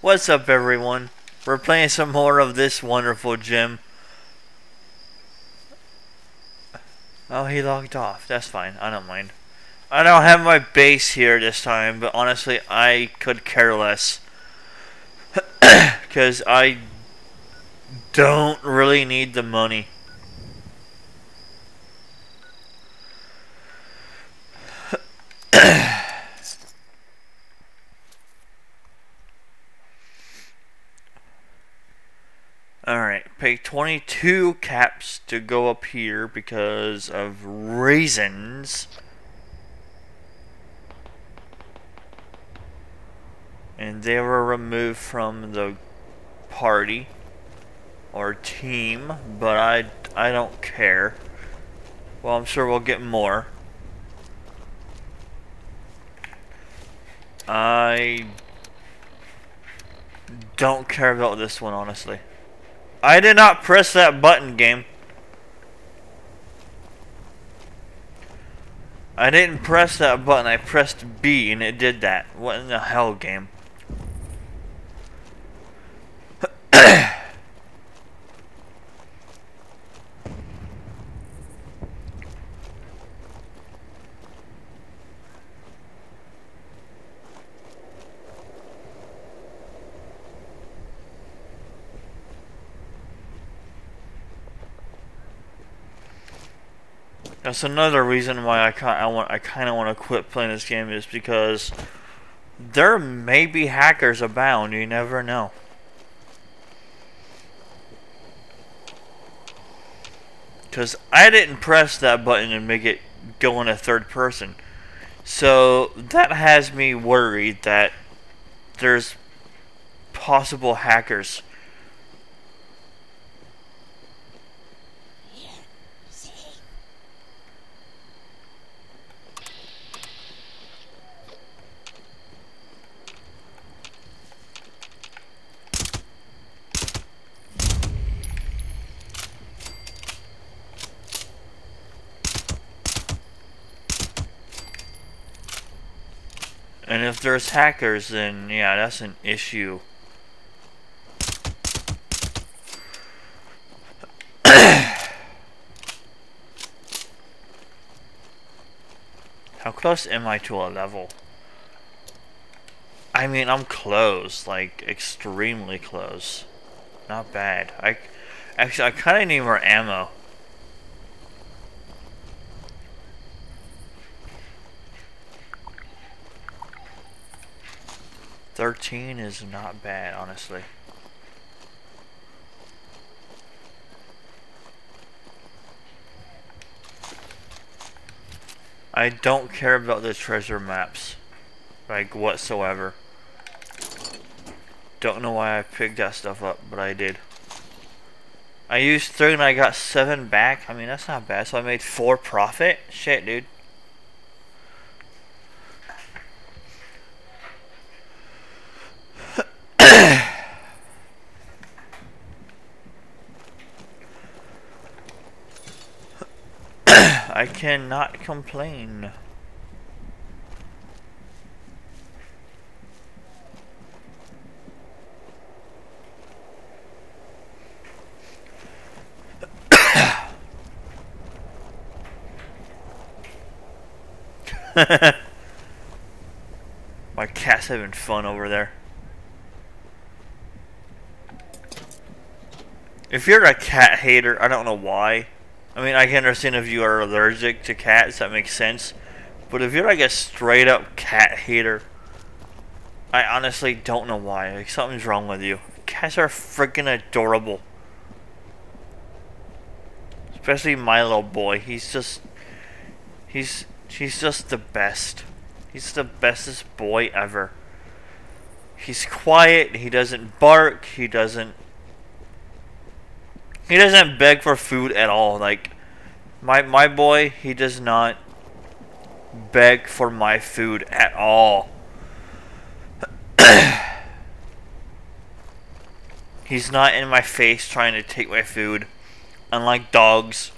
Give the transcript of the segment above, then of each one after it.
What's up everyone? We're playing some more of this wonderful gym. Oh, he logged off. That's fine. I don't mind. I don't have my base here this time, but honestly, I could care less. Because I don't really need the money. Alright, pay 22 caps to go up here because of reasons. And they were removed from the party or team, but I, I don't care. Well, I'm sure we'll get more. I don't care about this one, honestly. I did not press that button, game. I didn't press that button, I pressed B and it did that. What in the hell, game? That's another reason why I I want I kind of want to quit playing this game is because there may be hackers abound. You never know. Because I didn't press that button and make it go in a third person. So that has me worried that there's possible hackers And if there's hackers, then yeah, that's an issue. How close am I to a level? I mean, I'm close, like extremely close. Not bad. I actually I kind of need more ammo. 13 is not bad, honestly. I don't care about the treasure maps. Like, whatsoever. Don't know why I picked that stuff up, but I did. I used three and I got seven back. I mean, that's not bad. So I made four profit? Shit, dude. I cannot complain. My cat's having fun over there. If you're a cat hater, I don't know why. I mean, I can understand if you are allergic to cats, that makes sense. But if you're like a straight up cat hater, I honestly don't know why. Like, something's wrong with you. Cats are freaking adorable. Especially my little boy. He's just... He's... He's just the best. He's the bestest boy ever. He's quiet. He doesn't bark. He doesn't he doesn't beg for food at all. Like my my boy, he does not beg for my food at all. He's not in my face trying to take my food. Unlike dogs.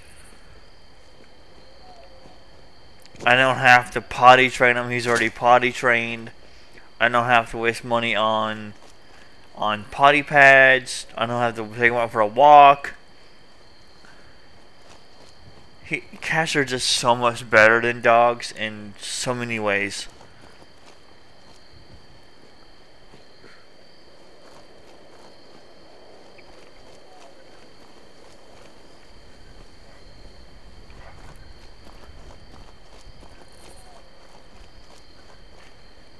I don't have to potty train him. He's already potty trained. I don't have to waste money on on potty pads. I don't have to take him out for a walk. Cats are just so much better than dogs in so many ways.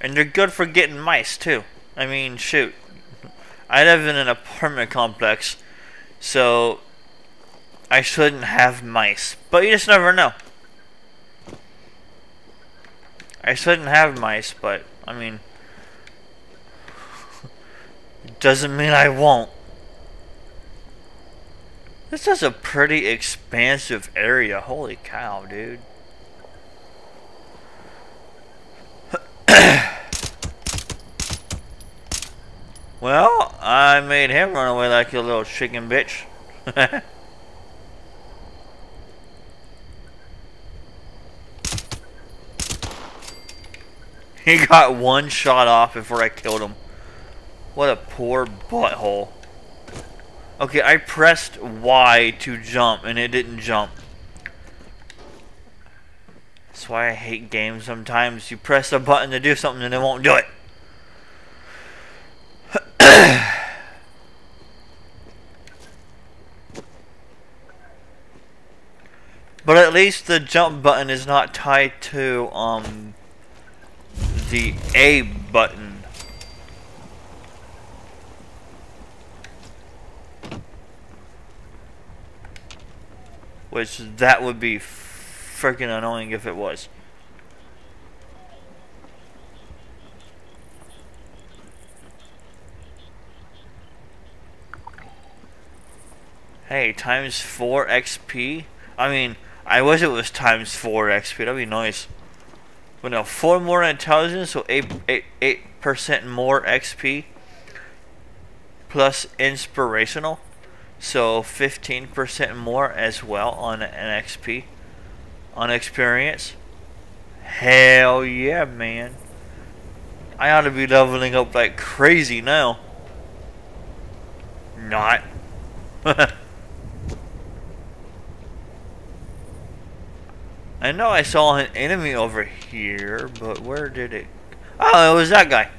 And they're good for getting mice too. I mean, shoot. I live in an apartment complex, so I shouldn't have mice. But you just never know. I shouldn't have mice, but I mean, it doesn't mean I won't. This is a pretty expansive area. Holy cow, dude. Well, I made him run away like a little chicken bitch. he got one shot off before I killed him. What a poor butthole. Okay, I pressed Y to jump and it didn't jump. That's why I hate games sometimes. You press a button to do something and it won't do it. but at least the jump button is not tied to um the A button. Which that would be freaking annoying if it was. Hey, times 4 XP? I mean, I wish it was times 4 XP. That'd be nice. But no, 4 more intelligence, so 8, 8, 8% more XP. Plus inspirational. So 15% more as well on an XP. On experience. Hell yeah, man. I ought to be leveling up like crazy now. Not. I know I saw an enemy over here, but where did it... Oh, it was that guy.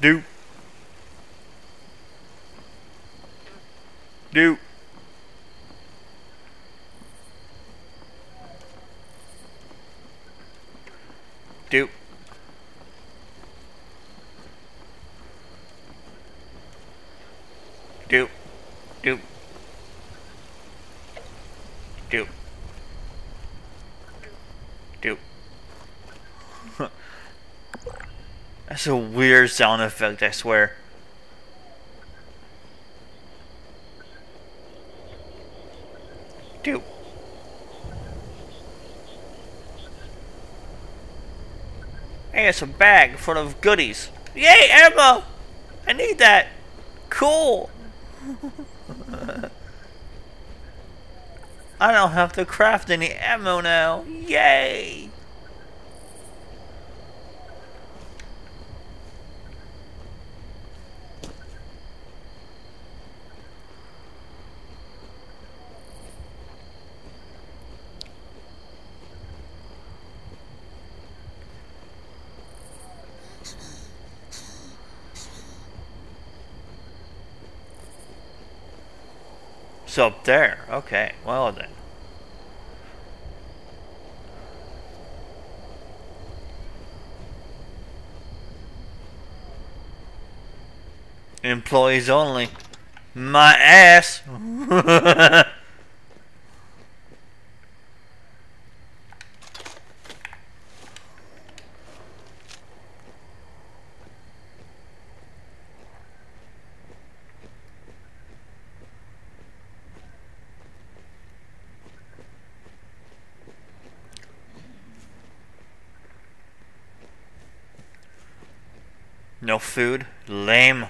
Dude. Dude. Dude. Doop. Doop. Doop. Doop. That's a weird sound effect, I swear. Doop. Hey, it's a bag full of goodies. Yay, ammo! I need that. Cool. I don't have to craft any ammo now. Yay! So up there. Okay, well then. Employees only. My ass. food? Lame.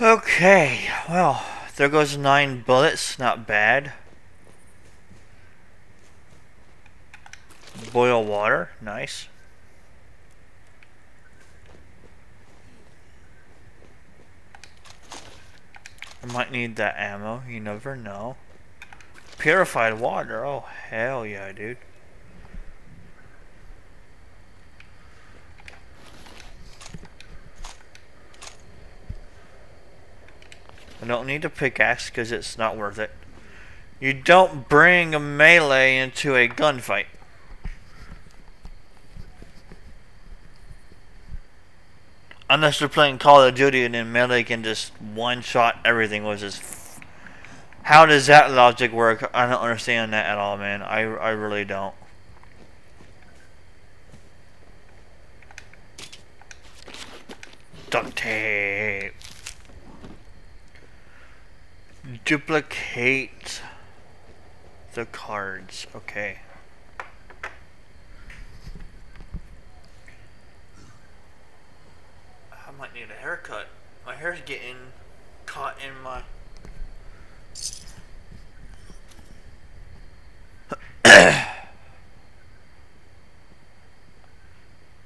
Okay, well, there goes nine bullets, not bad. Boil water, nice. I might need that ammo, you never know. Purified water, oh hell yeah, dude. Don't need a pickaxe because it's not worth it. You don't bring a melee into a gunfight. Unless you're playing Call of Duty and then melee can just one-shot everything was just... How does that logic work? I don't understand that at all, man. I, I really don't. Duct tape. Duplicate the cards. Okay. I might need a haircut. My hair's getting caught in my...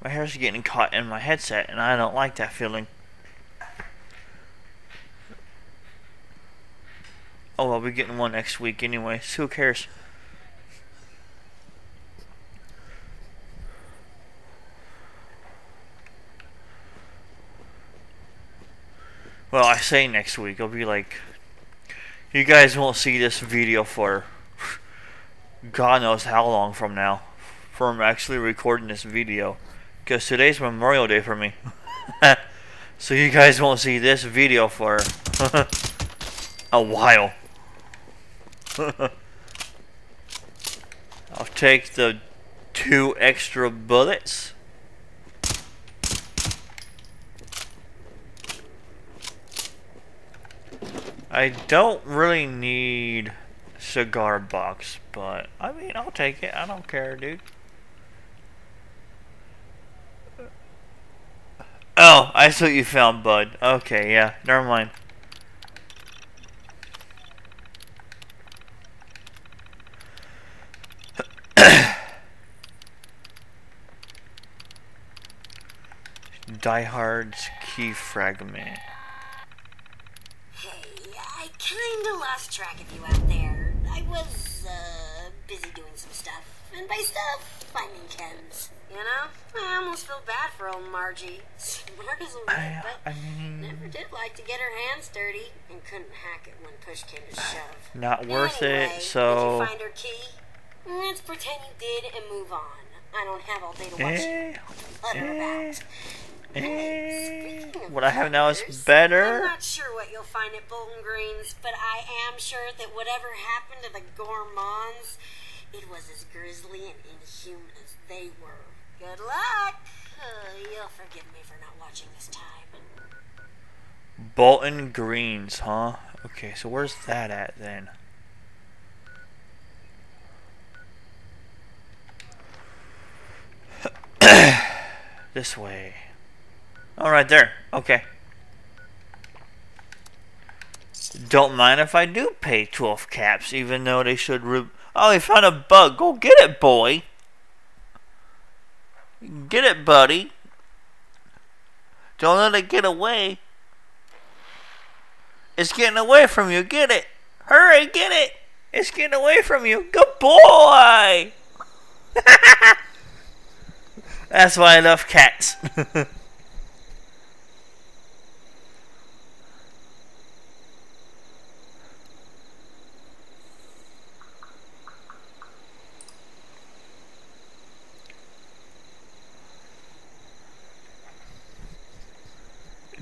my hair's getting caught in my headset and I don't like that feeling. Oh, I'll be getting one next week anyway, so who cares? Well, I say next week. I'll be like, you guys won't see this video for God knows how long from now, from actually recording this video, because today's Memorial Day for me. so you guys won't see this video for a while. I'll take the two extra bullets. I don't really need cigar box, but I mean, I'll take it. I don't care, dude. Oh, I thought you found Bud. Okay, yeah, never mind. Diehard's key fragment. Hey, I kinda lost track of you out there. I was, uh, busy doing some stuff. And by stuff, finding Ken's. You know? I almost feel bad for old Margie. Smart as a whip, but I mean... never did like to get her hands dirty. And couldn't hack it when push came to shove. Not worth anyway, it, so... Did you find her key? Let's pretend you did and move on. I don't have all day to watch Eh, you eh, about. Eh. What I have now is better. I'm not sure what you'll find at Bolton Greens, but I am sure that whatever happened to the Gourmands, it was as grisly and inhuman as they were. Good luck. Uh, you'll forgive me for not watching this time. Bolton Greens, huh? Okay, so where's that at then? this way. Oh, right there. Okay. Don't mind if I do pay 12 caps, even though they should... Oh, they found a bug. Go get it, boy. Get it, buddy. Don't let it get away. It's getting away from you. Get it. Hurry, get it. It's getting away from you. Good boy. That's why I love cats.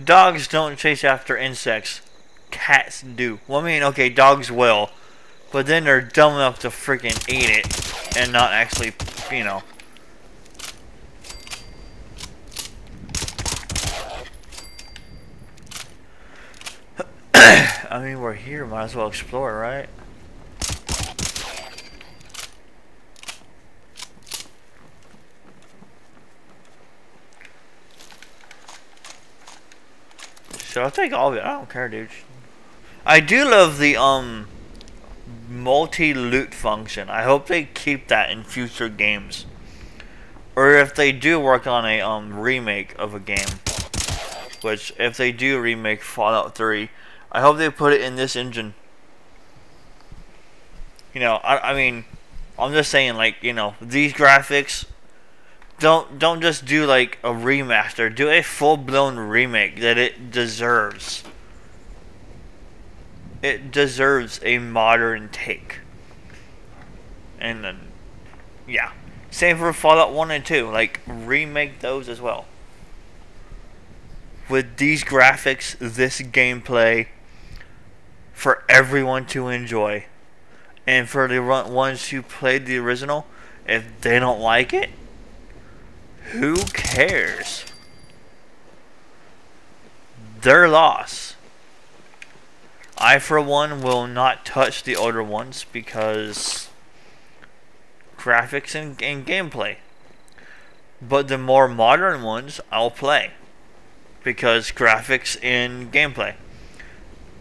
Dogs don't chase after insects. Cats do. Well, I mean, okay, dogs will. But then they're dumb enough to freaking eat it and not actually, you know. I mean, we're here, might as well explore, right? I'll take all of it. I don't care, dude. I do love the um multi-loot function. I hope they keep that in future games. Or if they do work on a um remake of a game. Which if they do remake Fallout 3, I hope they put it in this engine. You know, I I mean I'm just saying like, you know, these graphics don't don't just do like a remaster. Do a full blown remake that it deserves. It deserves a modern take. And then, yeah, same for Fallout One and Two. Like remake those as well. With these graphics, this gameplay, for everyone to enjoy, and for the ones who played the original, if they don't like it, who cares? Their loss. I, for one, will not touch the older ones because graphics and, and gameplay. But the more modern ones, I'll play because graphics and gameplay.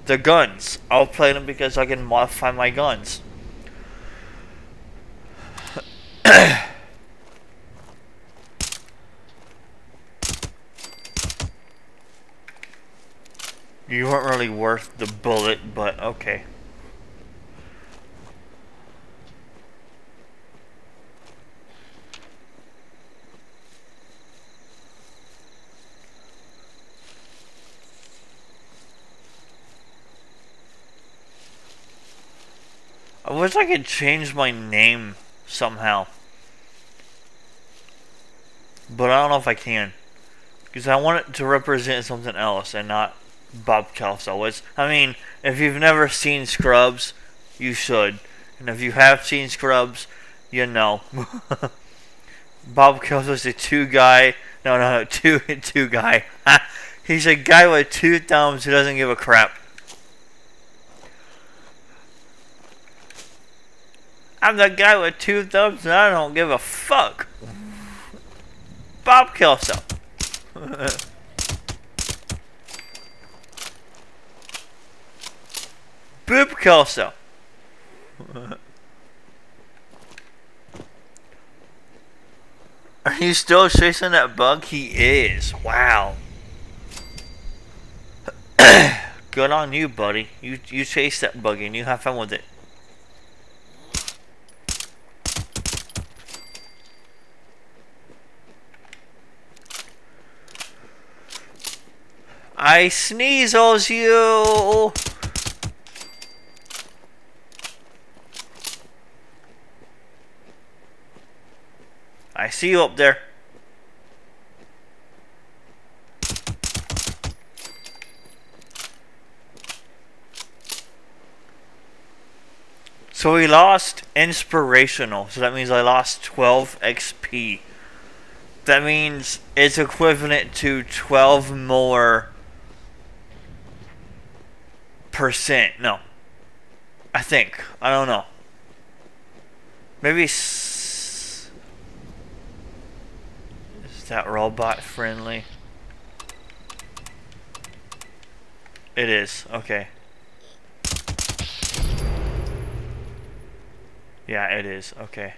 The guns, I'll play them because I can modify my guns. You weren't really worth the bullet, but okay. I wish I could change my name somehow. But I don't know if I can. Because I want it to represent something else and not Bob Kelso was. I mean, if you've never seen Scrubs, you should. And if you have seen Scrubs, you know. Bob Kelso's a two guy. No, no, no, two two guy. He's a guy with two thumbs who doesn't give a crap. I'm the guy with two thumbs and I don't give a fuck. Bob Kelso. Boop Kelso. Are you still chasing that bug? He is. Wow. Good on you, buddy. You you chase that bug and you have fun with it. I sneezes you. I see you up there. So we lost inspirational, so that means I lost 12 XP. That means it's equivalent to 12 more percent. No. I think. I don't know. Maybe that robot friendly? It is, okay. Yeah, it is, okay.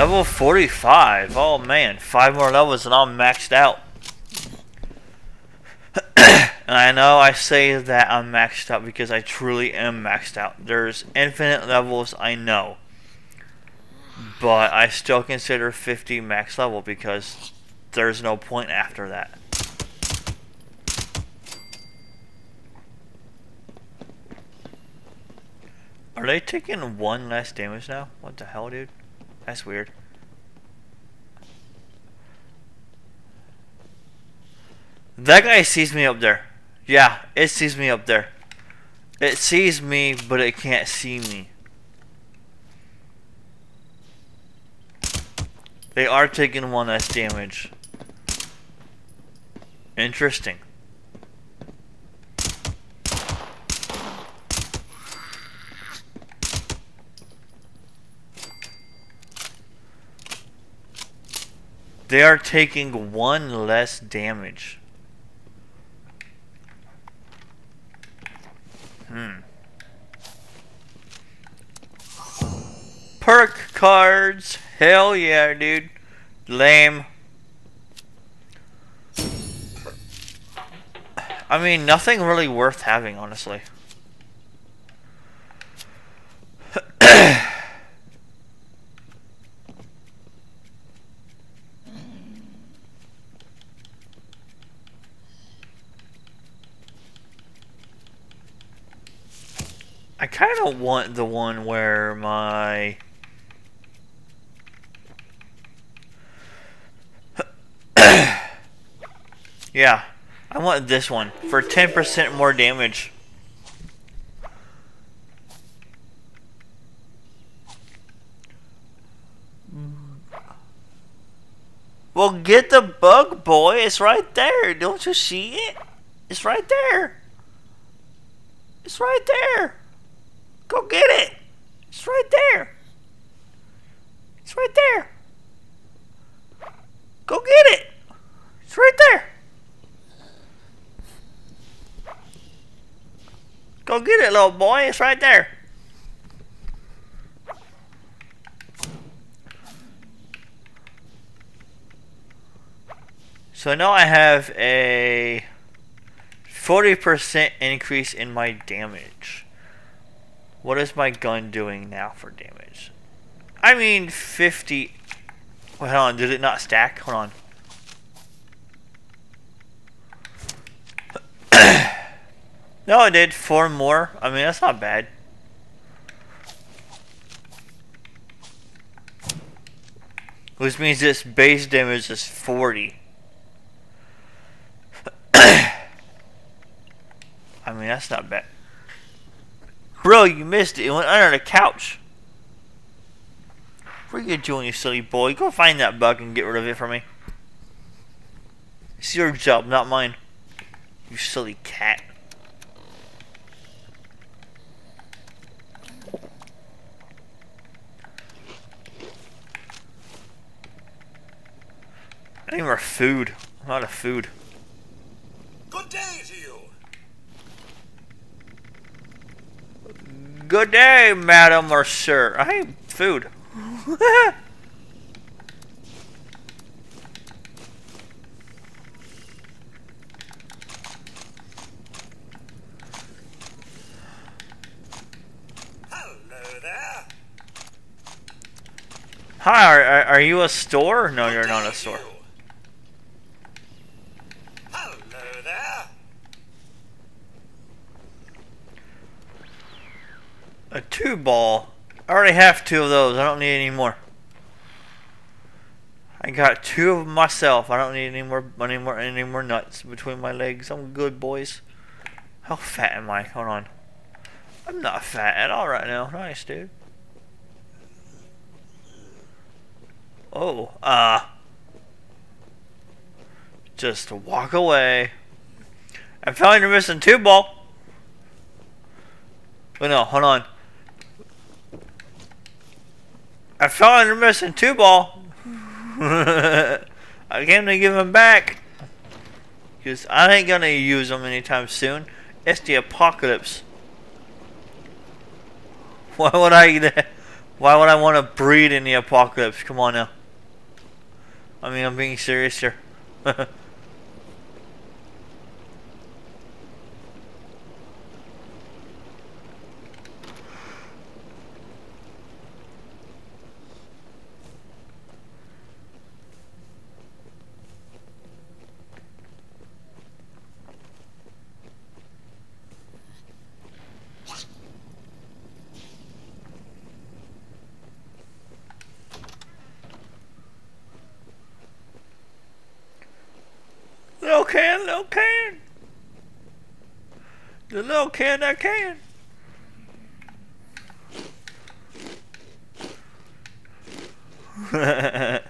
Level 45. Oh man, five more levels and I'm maxed out. and I know I say that I'm maxed out because I truly am maxed out. There's infinite levels, I know. But I still consider 50 max level because there's no point after that. Are they taking one less damage now? What the hell, dude? That's weird. That guy sees me up there. Yeah, it sees me up there. It sees me, but it can't see me. They are taking one less damage. Interesting. They are taking one less damage. Hmm. Perk cards. Hell yeah, dude. Lame. I mean, nothing really worth having, honestly. I kind of want the one where my yeah, I want this one for 10% more damage. Well, get the bug, boy. It's right there. Don't you see it? It's right there. It's right there. Go get it. It's right there. It's right there. Go get it. It's right there. Go get it, little boy. It's right there. So now I have a 40% increase in my damage. What is my gun doing now for damage? I mean 50... Wait, hold on, did it not stack? Hold on. no, it did. Four more. I mean, that's not bad. Which means this base damage is 40. I mean, that's not bad. Bro, you missed it. It went under the couch. What are you doing, you silly boy? Go find that bug and get rid of it for me. It's your job, not mine. You silly cat. I need more food. A lot of food. Good day to you. Good day, madam or sir. I need food. Hello there. Hi, are, are you a store? No, you're not a store. you. Hello there. A two ball. I already have two of those. I don't need any more. I got two of myself. I don't need any more any more any more nuts between my legs. I'm good, boys. How fat am I? Hold on. I'm not fat at all right now. Nice, dude. Oh, uh just walk away. I found you're missing two ball. Wait, no, hold on. I found you're missing two ball. I came to give them back. Because I ain't gonna use them anytime soon. It's the apocalypse. Why would I why would I want to breed in the apocalypse? Come on now. I mean I'm being serious here. little can, little can. The little can that can.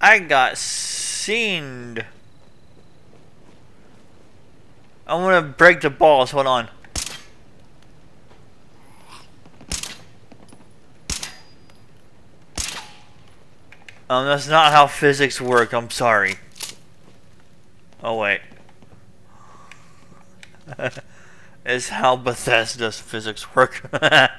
I got seen. I'm gonna break the balls. Hold on. Um, that's not how physics work. I'm sorry. Oh wait. it's how Bethesda's physics work.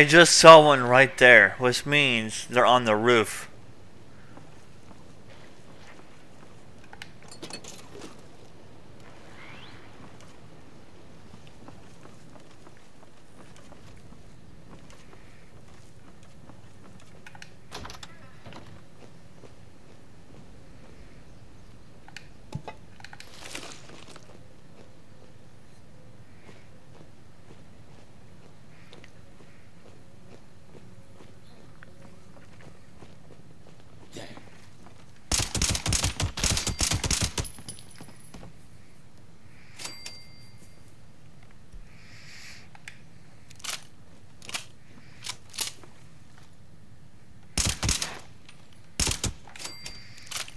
I just saw one right there, which means they're on the roof.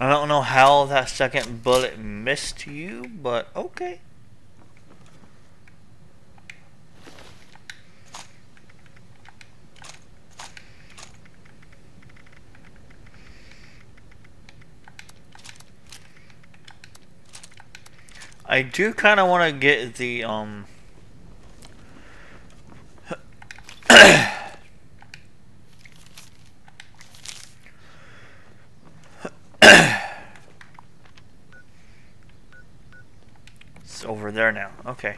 I don't know how that second bullet missed you, but okay. I do kind of want to get the um it's over there now. Okay.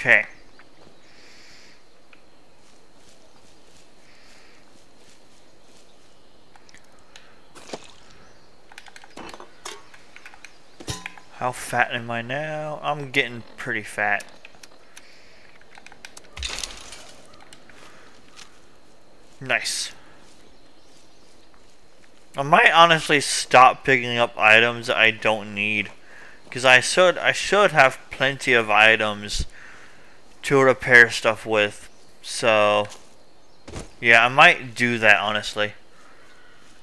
Okay. How fat am I now? I'm getting pretty fat. Nice. I might honestly stop picking up items I don't need. Because I should I should have plenty of items to repair stuff with. So yeah, I might do that honestly.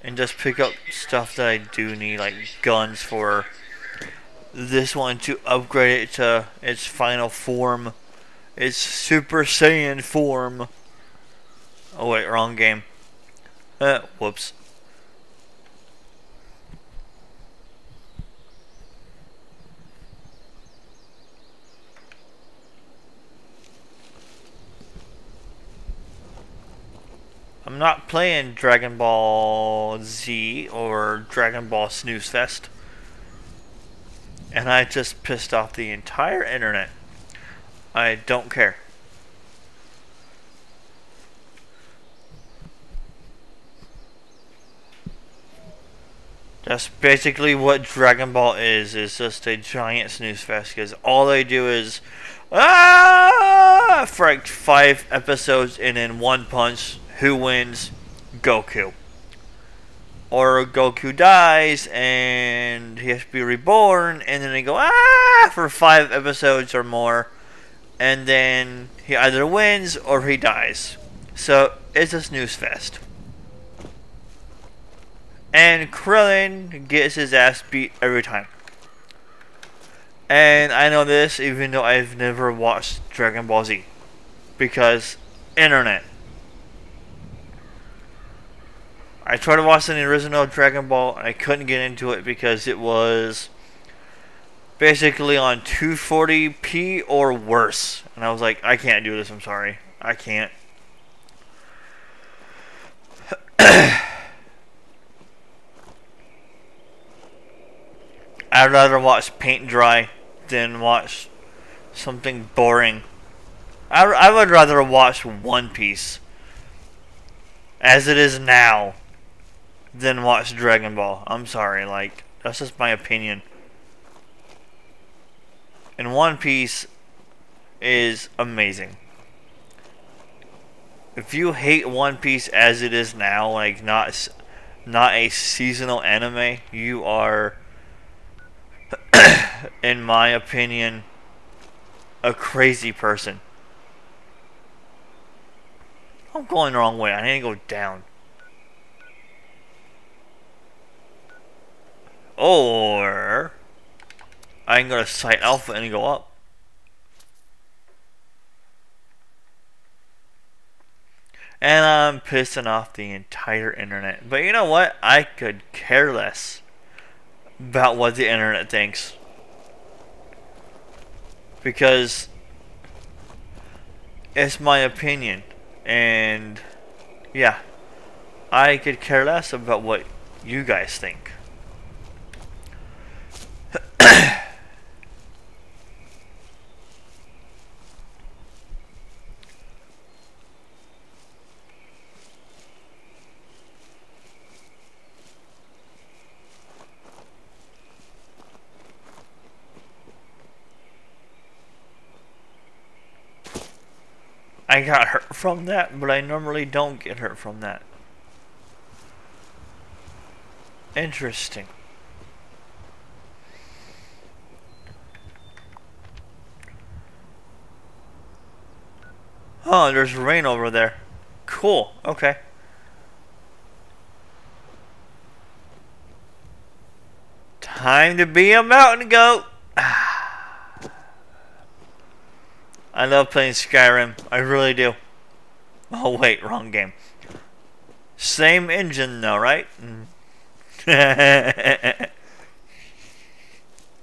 And just pick up stuff that I do need, like guns for this one to upgrade it to its final form. Its Super Saiyan form. Oh wait, wrong game. Uh, whoops. I'm not playing Dragon Ball Z or Dragon Ball Snooze Fest. And I just pissed off the entire internet. I don't care. That's basically what Dragon Ball is. It's just a giant snooze fest because all they do is ah for five episodes and in one punch, who wins? Goku. Or Goku dies and he has to be reborn, and then they go ah for five episodes or more, and then he either wins or he dies. So it's a snooze fest. And Krillin gets his ass beat every time. And I know this even though I've never watched Dragon Ball Z. Because internet. I tried to watch the original Dragon Ball and I couldn't get into it because it was basically on 240p or worse. And I was like, I can't do this, I'm sorry. I can't. I'd rather watch paint dry than watch something boring. I, I would rather watch One Piece as it is now than watch Dragon Ball. I'm sorry, like, that's just my opinion. And One Piece is amazing. If you hate One Piece as it is now, like not not a seasonal anime, you are in my opinion, a crazy person. I'm going the wrong way. I need to go down. Or I can go to Site Alpha and go up. And I'm pissing off the entire internet. But you know what? I could care less about what the internet thinks. Because it's my opinion. And yeah, I could care less about what you guys think. I got hurt from that, but I normally don't get hurt from that. Interesting. Oh, there's rain over there. Cool, okay. Time to be a mountain goat. I love playing Skyrim. I really do. Oh wait, wrong game. Same engine though, right?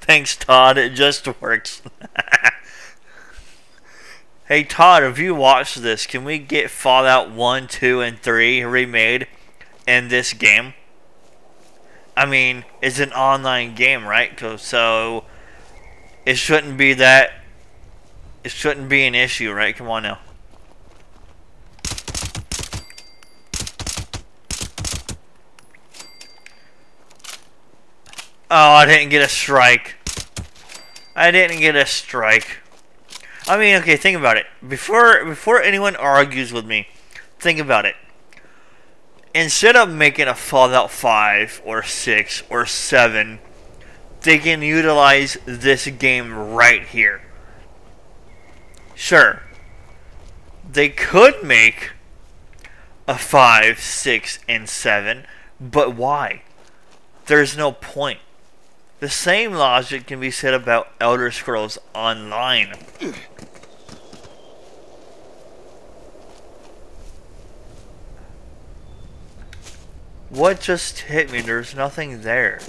Thanks, Todd. It just works. hey, Todd, if you watch this, can we get Fallout 1, 2, and 3 remade in this game? I mean, it's an online game, right? So, it shouldn't be that it shouldn't be an issue, right? Come on now. Oh, I didn't get a strike. I didn't get a strike. I mean, okay, think about it. Before before anyone argues with me, think about it. Instead of making a Fallout 5 or 6 or 7, they can utilize this game right here. Sure. They could make a 5, 6, and 7, but why? There's no point. The same logic can be said about Elder Scrolls Online. What just hit me? There's nothing there.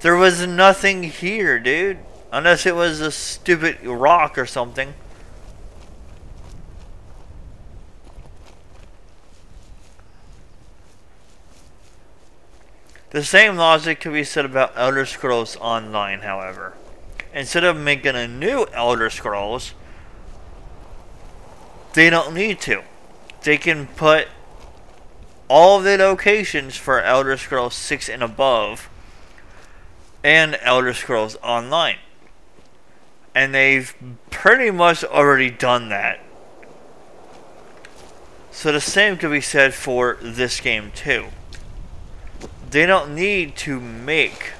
There was nothing here, dude. Unless it was a stupid rock or something. The same logic could be said about Elder Scrolls Online, however. Instead of making a new Elder Scrolls, they don't need to. They can put all the locations for Elder Scrolls 6 and above and Elder Scrolls Online and they've pretty much already done that. So the same could be said for this game too. They don't need to make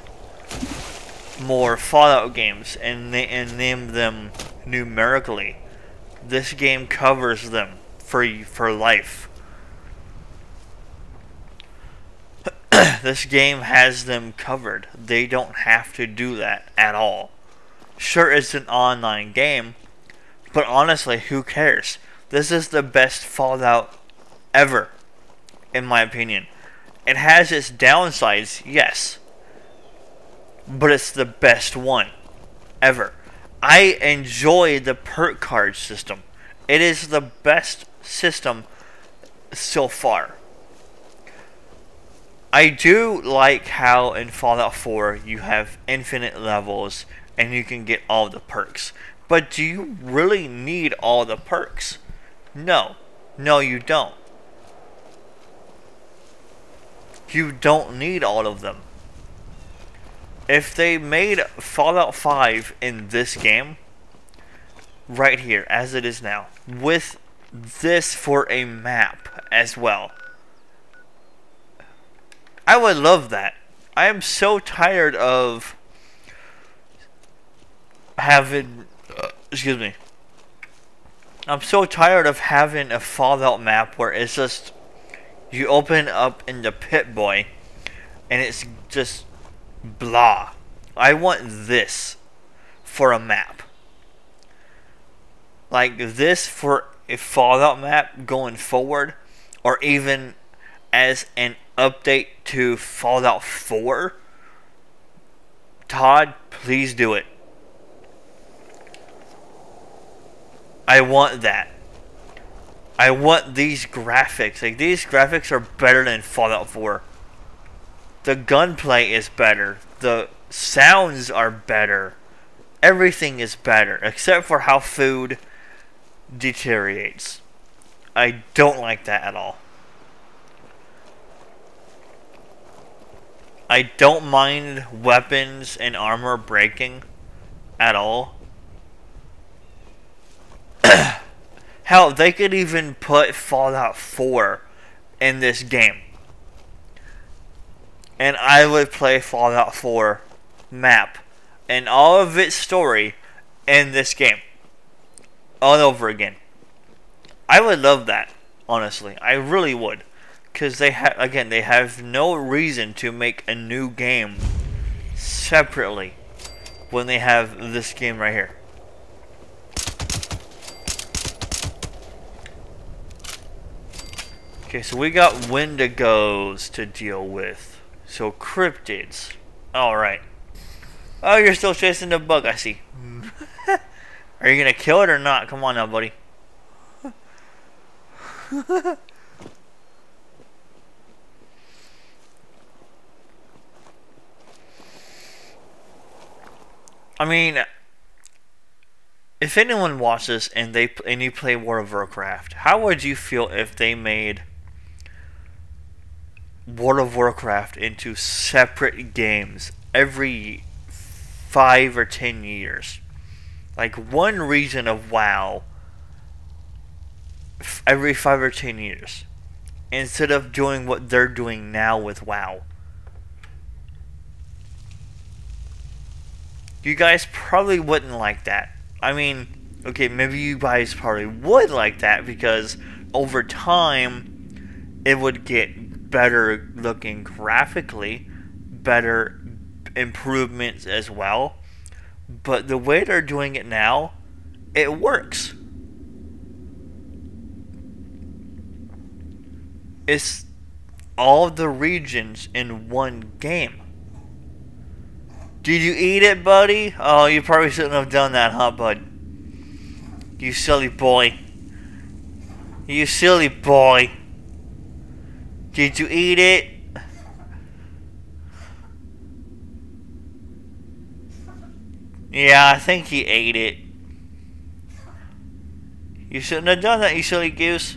more Fallout games and, and name them numerically. This game covers them for for life. this game has them covered. They don't have to do that at all. Sure, it's an online game, but honestly, who cares? This is the best Fallout ever, in my opinion. It has its downsides, yes, but it's the best one ever. I enjoy the perk card system. It is the best system so far. I do like how in Fallout 4 you have infinite levels and you can get all the perks. But do you really need all the perks? No. No, you don't. You don't need all of them. If they made Fallout 5 in this game, right here, as it is now, with this for a map as well, I would love that. I am so tired of having. Uh, excuse me. I'm so tired of having a Fallout map where it's just you open up in the Pip-Boy, and it's just blah. I want this for a map. Like this for a Fallout map going forward or even as an update to Fallout 4, Todd, please do it. I want that. I want these graphics. Like these graphics are better than Fallout 4. The gunplay is better. The sounds are better. Everything is better except for how food deteriorates. I don't like that at all. I don't mind weapons and armor breaking at all. Hell, they could even put Fallout 4 in this game. And I would play Fallout 4 map and all of its story in this game. All over again. I would love that, honestly. I really would because they have again they have no reason to make a new game separately when they have this game right here. Okay, so we got Wendigos to deal with. So cryptids. Alright. Oh, you're still chasing the bug, I see. Are you gonna kill it or not? Come on now, buddy. I mean, if anyone watches and they and you play World of Warcraft, how would you feel if they made World of Warcraft into separate games every five or ten years? Like one region of WoW every five or ten years, instead of doing what they're doing now with WoW. you guys probably wouldn't like that. I mean, okay, maybe you guys probably would like that because over time it would get better looking graphically, better improvements as well. But the way they're doing it now, it works. It's all the regions in one game. Did you eat it, buddy? Oh, you probably shouldn't have done that, huh, bud? You silly boy. You silly boy. Did you eat it? Yeah, I think he ate it. You shouldn't have done that, you silly goose.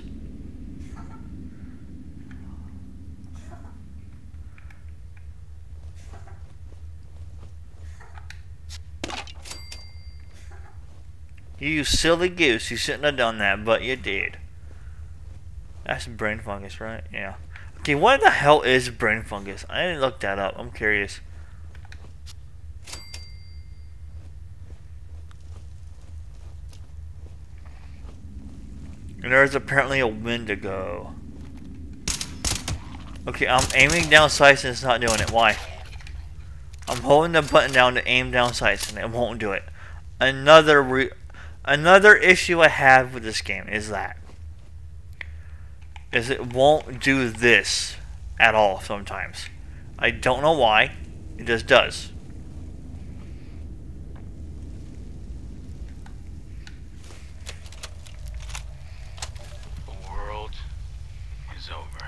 You silly goose, you shouldn't have done that, but you did. That's brain fungus, right? Yeah. Okay, what the hell is brain fungus? I didn't look that up. I'm curious. And there's apparently a Wendigo. Okay, I'm aiming down sights and it's not doing it. Why? I'm holding the button down to aim down sights and it won't do it. Another another issue I have with this game is that is it won't do this at all sometimes. I don't know why. It just does. The world is over.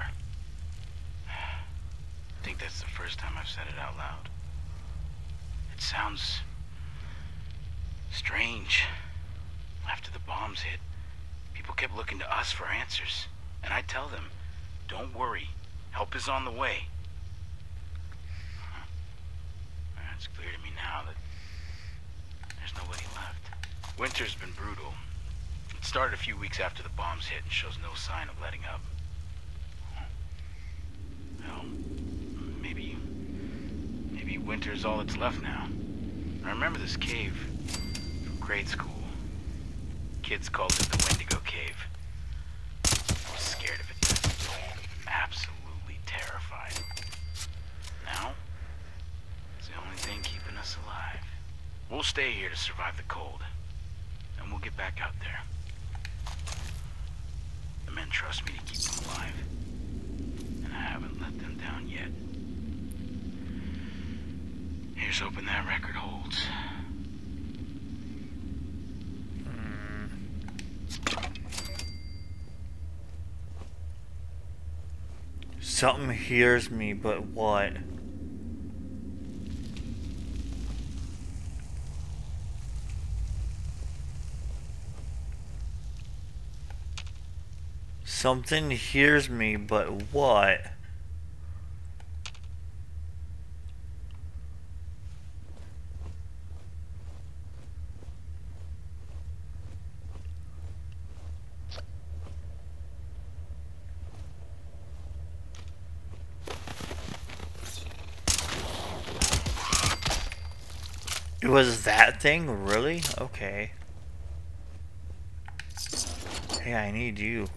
I think that's the first time I've said it out loud. It sounds strange. After the bombs hit, people kept looking to us for answers. And I tell them, don't worry, help is on the way. It's clear to me now that there's nobody left. Winter's been brutal. It started a few weeks after the bombs hit and shows no sign of letting up. Well, maybe... Maybe winter's all that's left now. I remember this cave from grade school. Kids called it the Wendigo Cave. I was scared of it then. Absolutely terrified. Now, it's the only thing keeping us alive. We'll stay here to survive the cold. And we'll get back out there. The men trust me to keep them alive. And I haven't let them down yet. Here's hoping that record holds. Hmm. Something hears me, but what? Something hears me, but what? It was that thing? Really? Okay. Hey, I need you.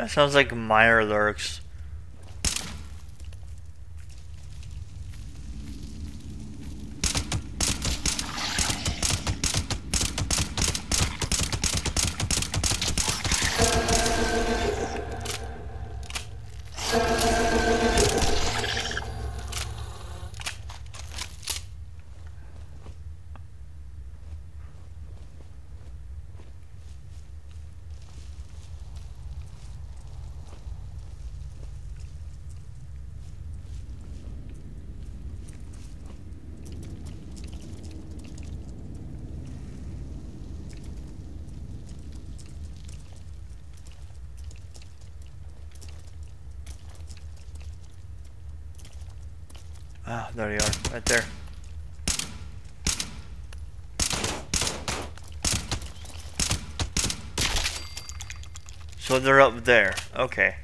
That sounds like minor lyrics. Ah, there you are, right there. So they're up there. Okay.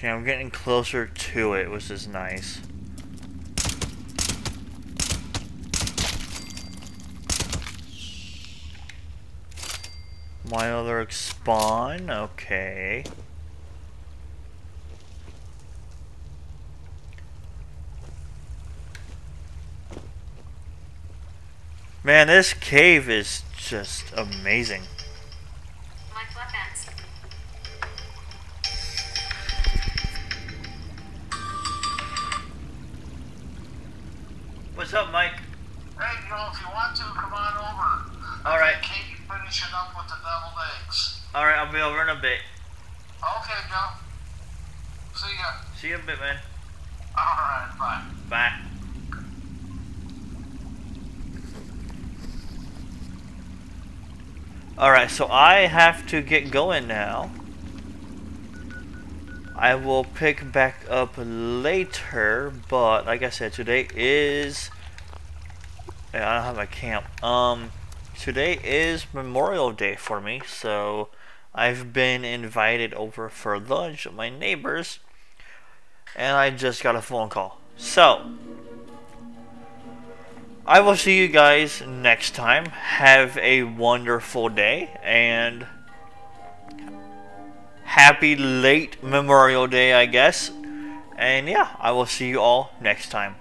Okay, I'm getting closer to it, which is nice. My other spawn, okay. Man, this cave is just amazing. What's up, Mike? Hey, you know, if you want to, come on over. All right. Katie finishing up with the deviled eggs. Alright, I'll be over in a bit. Okay, Joe. See ya. See you in a bit, man. Alright, bye. Bye. Alright, so I have to get going now. I will pick back up later, but like I said, today is... Yeah, I don't have a camp. Um, today is Memorial Day for me, so I've been invited over for lunch with my neighbors, and I just got a phone call. So, I will see you guys next time. Have a wonderful day, and happy late Memorial Day, I guess. And yeah, I will see you all next time.